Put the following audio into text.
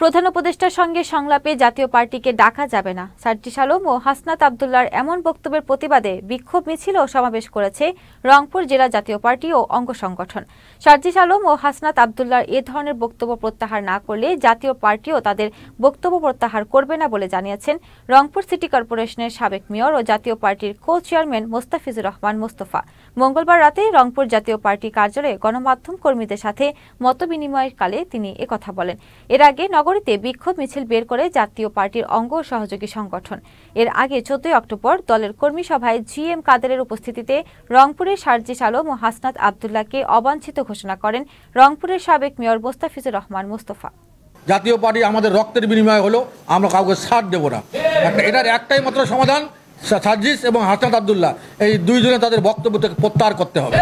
প্রধান উপদেষ্টার সঙ্গে সংলাপে জাতীয় পার্টিকে ডাকা যাবে না। সার্জিস আলম ও হাসনাত আবদুল্লার এমন বক্তব্যের প্রতিবাদে বিক্ষোভ মিছিল ও সমাবেশ করেছে রংপুর জেলা জাতীয় পার্টি ও অঙ্গ সংগঠন। সার্জিস আলম ও হাসনাত আবদুল্লার এ ধরনের বক্তব্য প্রত্যাহার না করলে জাতীয় পার্টিও তাদের বক্তব্য প্রত্যাহার করবে না বলে জানিয়েছেন রংপুর সিটি কর্পোরেশনের সাবেক মেয়র ও জাতীয় পার্টির কো চেয়ারম্যান মোস্তাফিজুর রহমান মোস্তফা। মঙ্গলবার রাতে রংপুর জাতীয় পার্টি কার্যালয়ে গণমাধ্যম কর্মীদের সাথে মতবিনিময়কালে তিনি একথা বলেন। এর আগে নগরীতে বিক্ষোভ মিছিল বের করে জাতীয় পার্টির অঙ্গ সহযোগী সংগঠন। এর আগে চোদ্দই অক্টোবর দলের কর্মী সভায় জি এম কাদেরের উপস্থিতিতে রংপুরের সার্জিস আলম ও হাসনাত আবদুল্লাহকে অবাঞ্ছিত ঘোষণা করেন রংপুরের সাবেক মেয়র মোস্তাফিজুর রহমান মোস্তফা। জাতীয় পার্টি আমাদের রক্তের বিনিময় হলো, আমরা কাউকে ছাড় দেবো না। এটার একটাই মাত্র সমাধান সার্জিস এবং হাসনাত আবদুল্লাহ। এই দুইজনে তাদের বক্তব্য থেকে প্রত্যাহার করতে হবে।